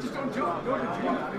Just don't jump. Go to jump.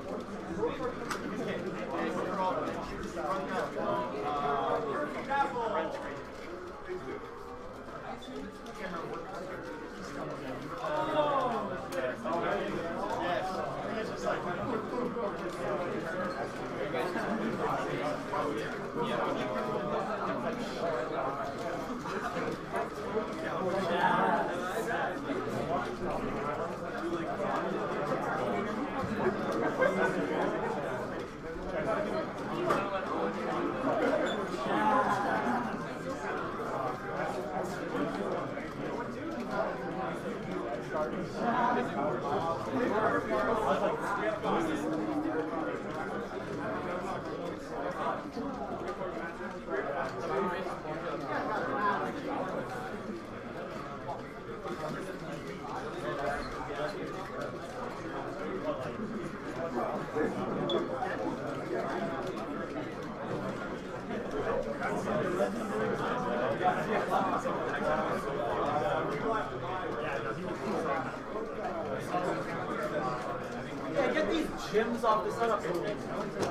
gyms off the setup.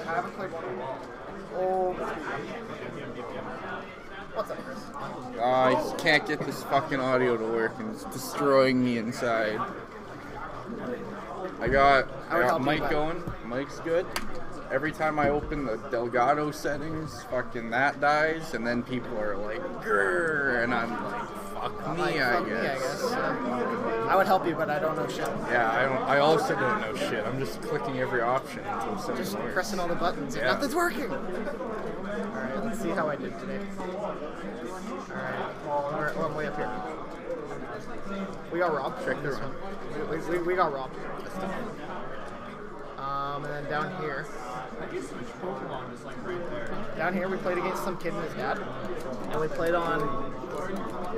I haven't played. Oh, what's up, Chris? I can't get this fucking audio to work and it's destroying me inside. I got, I got Mike going. Mike's good. Every time I open the Delgado settings, fucking that dies, and then people are like, grrr, and I'm like, fuck me, I guess. me, I guess. I would help you, but I don't know shit. Yeah, I don't. I also don't know shit. I'm just clicking every option until something Just works. pressing all the buttons Yeah. nothing's working. Alright, let's see how I did today. Alright, well, we're, well, I'm way up here. We got robbed. Check this one. We, we, we got robbed. Um, and then down here. Pokemon is like right there. Down here, we played against some kid and his dad, and we played on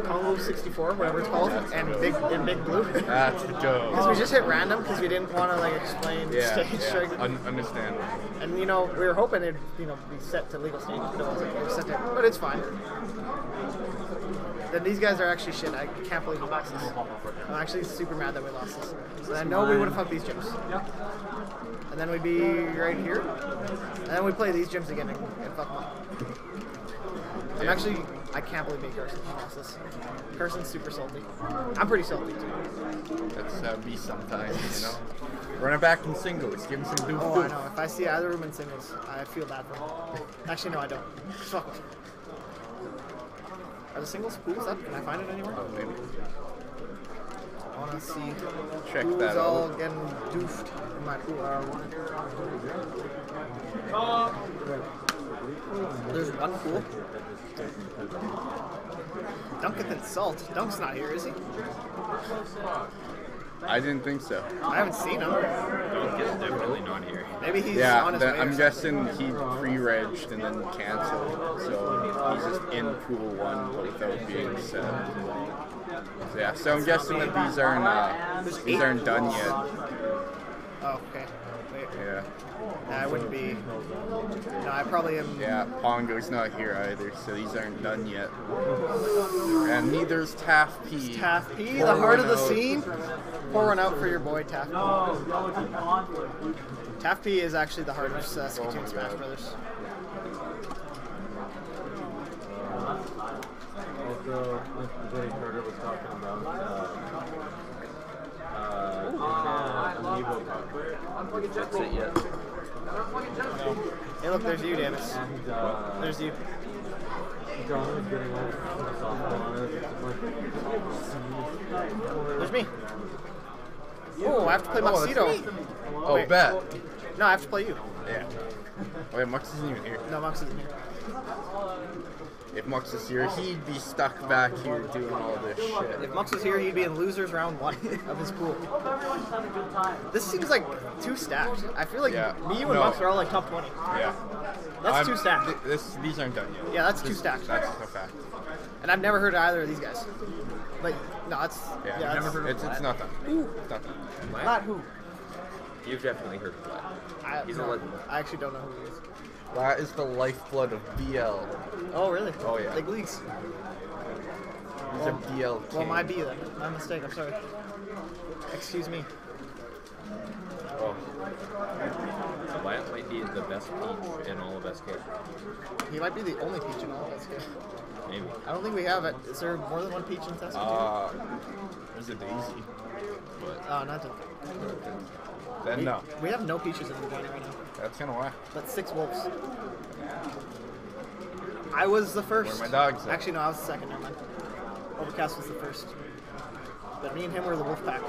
Congo 64, whatever it's called, and Big and Big Blue. That's dope. Because we just hit random because we didn't want to like explain Yeah, stage yeah. Un- understandable. And you know, we were hoping it'd you know be set to legal stage, but wasn't. It was set to, but it's fine. Then these guys are actually shit. I can't believe we lost this. I'm actually super mad that we lost this. So I know we would have fucked these gyms. And then we'd be right here. And then we play these gyms again and, and fuck them up. I'm actually, I can't believe me and Carson lost this. Carson's super salty. I'm pretty salty too. That's uh, how it be sometimes, you know. Run it back in singles. Give him some doof Oh, I know. If I see either of them in singles, I feel bad for them. Actually, no, I don't. Fuck. Are the singles pools up? Can I find it anywhere? Oh, maybe. I want to see Check who's that all out. getting doofed in my pool. Uh, There's one pool. Duncan Salt. Dunk's not here, is he? I didn't think so. I haven't seen him. definitely not here. Maybe he's on Yeah, his that, way. I'm guessing he pre-regged and then canceled, so he's just in pool one without being set. So, yeah, so I'm guessing that these aren't uh, these aren't done yet. Okay. Wait. Yeah, Nah, I wouldn't be. No, I probably am. yeah. Pongo's not here either, so these aren't done yet. And neither's Taff P. Taff P, Pour the heart of the out. scene. Pour one out for your boy Taff P. No, no, it's in conflict. Taff P is actually the heart of uh, Oh Smash God. Brothers. Also, Vinny Carter was talking about uh, uh, Amiibo talk. That's it yet. Hey, look, there's you, Davis. And uh, There's you. John was getting all softball on it. Like, There's me. Oh, I have to play Oh, that's Moxito. me. Oh, Wait. bet. No, I have to play you. Yeah. Oh, yeah, Mux isn't even here. No, Mox isn't here. If Mux is here, he'd be stuck back here doing all this shit. If Mux was here, he'd be in losers round one of his pool. Hope everyone's having a good time. This seems like two stacks. I feel like Yeah. me, you, and No. Mux are all like top 20. Yeah. That's I'm- too stacked. th- this, these aren't done yet. Yeah, that's too This- stacked. That's a fact. And I've never heard of either of these guys. Like, no, it's Yeah, yeah, never heard of it's, it's not done. It's not done. not who. You've definitely heard of that. I, He's a legend. I actually don't know who he is. That is the lifeblood of BL. Oh really? Oh, yeah. Big leagues. He's a BL king. Well, my B then. My mistake. I'm sorry. Excuse me. Oh, Wyatt might be the best peach in all of SK. He might be the only peach in all of us. Maybe. I don't think we have it. Is there more than one peach in Saskatoon? uh, there's a daisy. oh, not to. Then no. We have no peaches in Regina right now. That's kind of why. But six wolves. I was the first. Where my dogs at? Actually, no, I was the second. Never mind. Overcast was the first. But me and him were the wolf pack.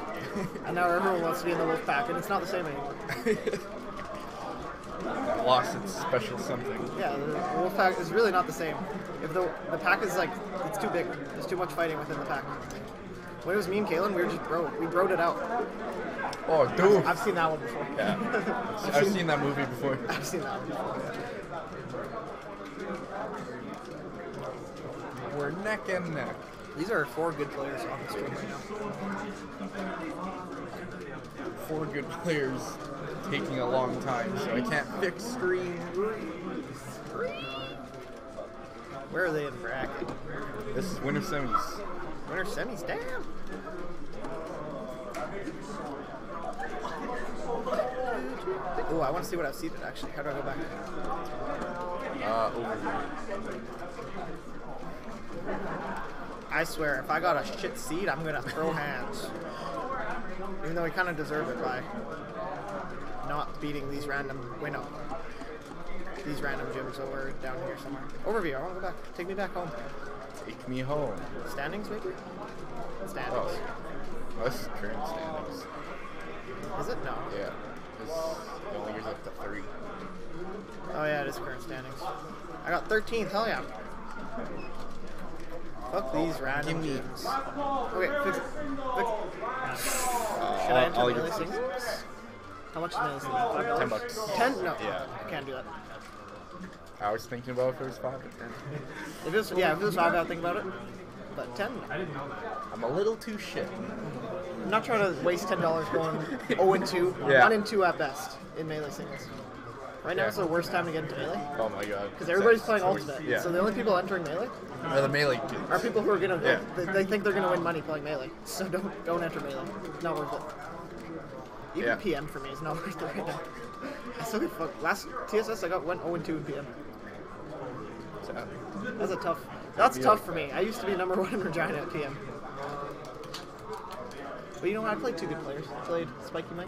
and now everyone wants to be in the wolf pack, and it's not the same anymore. Lost its special something. Yeah, the wolf pack is really not the same. If the the pack is like, it's too big. There's too much fighting within the pack. When it was me and Kalen, we were just bro. We broed it out. Oh, dude. I've seen that one before. Yeah. I've seen that movie before. I've seen that one before. We're neck and neck. These are four good players on the stream right now. Four good players taking a long time, so I can't fix screen. Where are they in bracket? This is winners semis. Winners semis, damn. Oh, I want to see what I've seeded actually. How do I go back? Uh, overview. I swear, if I got a shit seed, I'm gonna throw hands. Even though we kind of deserve it by not beating these random. Wait, no. These random gyms over down here somewhere. Overview. I want to go back. Take me back home. Take me home. Standings, maybe. Standings. Oh, oh this is current standings. Is it? No. Yeah. This it only goes up to three. Oh yeah, it is current standings. I got 13th. Hell yeah. Fuck these random gyms. Okay, fix it. Fix it. Uh, Should I enter I'll melee singles? How much is melee singles? Ten bucks. Ten? No. Yeah. Can't do that. I was thinking about if it was five or ten. If it was, yeah, if it was five, I'd think about it. But ten, I didn't know that. I'm a little too shit. I'm not trying to waste ten dollars going 0 and 2, Yeah. 1 and 2 at best in melee singles. Right now Yeah. it's the worst time to get into melee Oh my god. because everybody's playing always- ultimate. Yeah. So the only people entering melee are the melee kids. are people who are gonna. Yeah. They, they think they're gonna win money playing melee. So don't don't enter melee. It's not worth it. Even. PM for me is not worth it right now. I still get fucked. Last TSS I got went 0 and 2 in PM. That's a tough. That's tough for me. I used to be number one in Regina at PM. But you know what? I played two good players. I played Spiky Mike.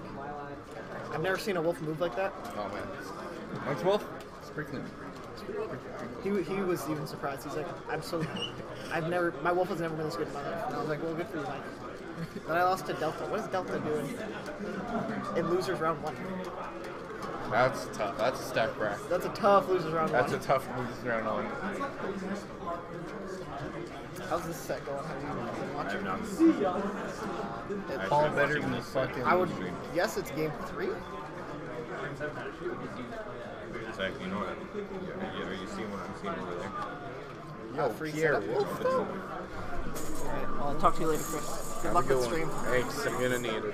I've never seen a wolf move like that. Oh man. Mike's Wolf? It's pretty. He, he was even surprised. He's like, I'm so. I've never. My wolf has never been this good in my life. And I was like, well, good for you, Mike. then I lost to Delta. What is Delta doing? In losers round one. That's tough. That's a stack bracket. That's a tough losers round one. That's a tough lose round one. How's this set going? Have you uh, been watching? It's all better than the fucking. I would guess it's game three. Zach, you know what? Are you, are you seeing what I'm seeing over there? Yo, free Pierre. setup. Alright, I'll talk to you later, Chris. Good luck with the stream. Thanks, I'm gonna need it.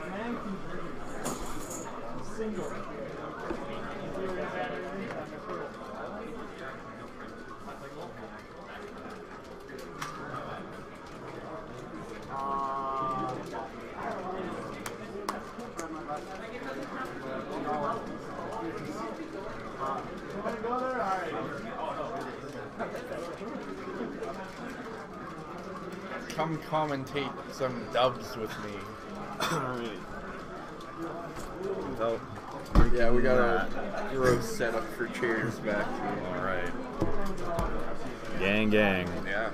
Come commentate some dubs with me. Without Yeah, we got that. a gross setup for chairs back here. All right. Gang, gang. Yeah.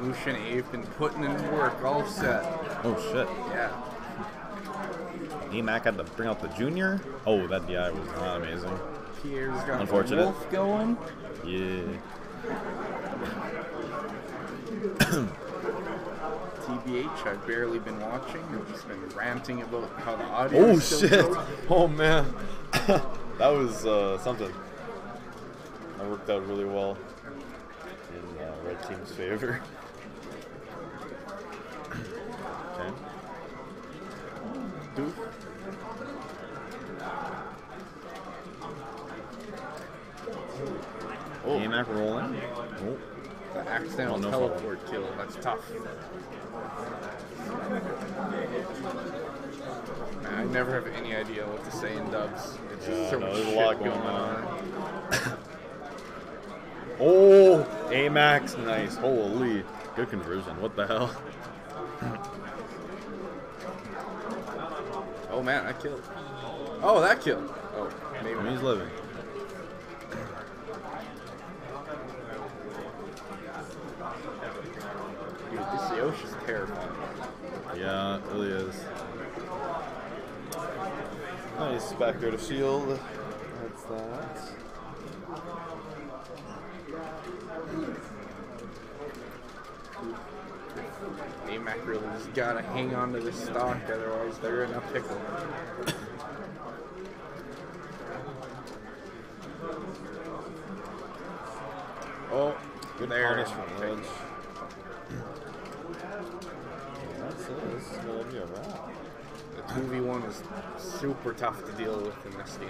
Moosh and Ave been putting in work all set. Oh shit. Yeah. aMac had to bring out the junior. Oh, that DI was not amazing. Pierre's got Unfortunate. wolf going. Yeah. TBH, I've barely been watching. I've just been ranting about how the audio. Oh shit. Oh man. that was uh, something. That worked out really well in uh, red team's favor. okay. Dude, Oh. aMac rolling. Oh. the accidental Oh, no teleport kill. That's tough. Man, I never have any idea what to say in dubs. It's Yeah, just so no, much there's a lot going going on. on. Oh, Amax, nice. Holy, good conversion. What the hell? Oh man, I killed. Oh, that killed. Oh, maybe. He's living. Terrifying. Yeah, it really is. Nice back there to shield. That's that. aMac really's gotta hang on to this stock, otherwise they're in a pickle. Oh, Good there. punish from Ledge. That's it. This is gonna be a wrap. The 2v1 is super tough to deal with in this game.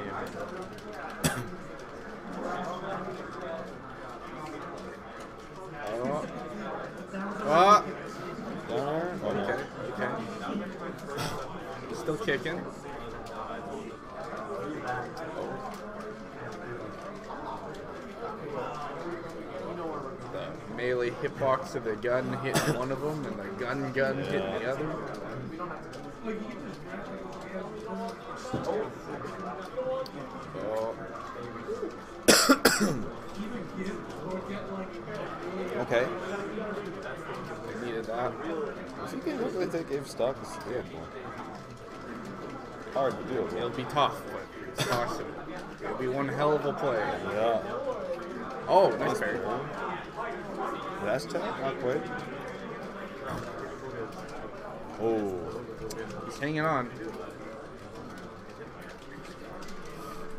oh. Oh. Okay, okay. Still kicking. The melee hitbox of the gun hitting one of them, and the gun gun hitting the other. Oh, Okay. they needed that. If you can really take Ave stock, it's good. Hard to do. It'll be tough, but it's possible. It'll be one hell of a play. Yeah. Oh, nice parry. Last tap? Not quite. Oh. He's hanging on.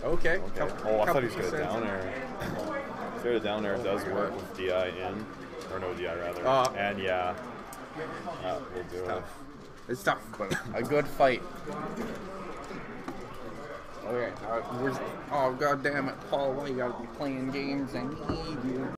Okay. Okay. couple- Oh, I thought he was going to down air. Fair to down air does work with DI in. Or no DI rather. Uh, and yeah. That will do it. Tough. It's tough, but a good fight. Okay, uh? Oh god damn it, Paul! Why you gotta be playing games? I need you.